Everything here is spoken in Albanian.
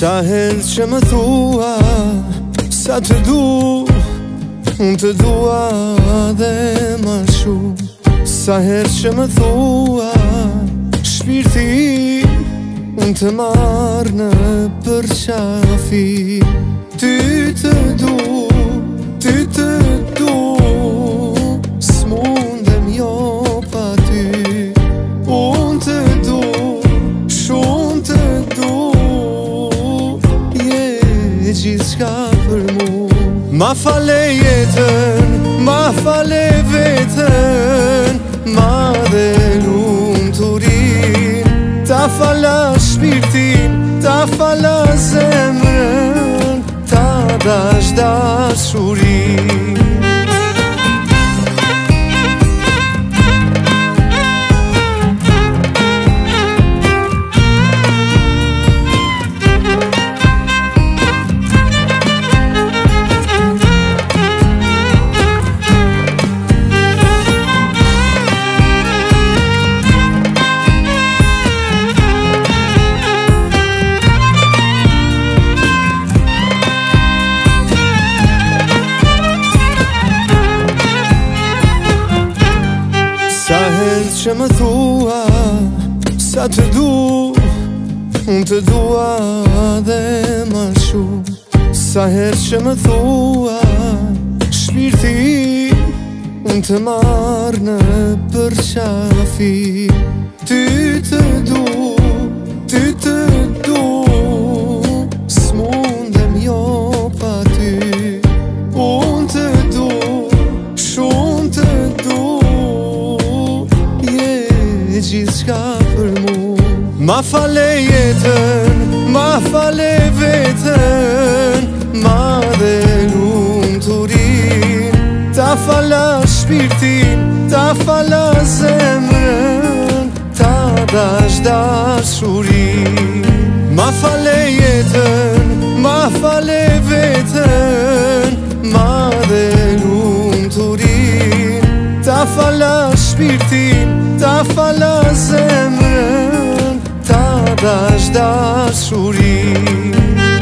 Sa herë që më thua Sa të du Unë të dua dhe më shu Sa herë që më thua Shpirti Unë të marë në përqafi Ty të dua gjithë shka për mu Ma fale jetën, ma fale vetën Ma dhe lumë të rin Ta fala shpirtin, ta fala zemrën Ta dash dashurin Shpejt që më thua Sa të du Unë të dua Dhe më shu Sa herë që më thua Shpirti Unë të marrë Në përqafi Ty Ma fale jetën, ma fale vetën Ma dhe lumë të rinë Ta fala shpirtin, ta fala zemrën Ta dash dashurin Ma fale jetën, ma fale vetën Ma dhe lumë të rinë Ta fala shpirtin, ta fala zemrën estradas da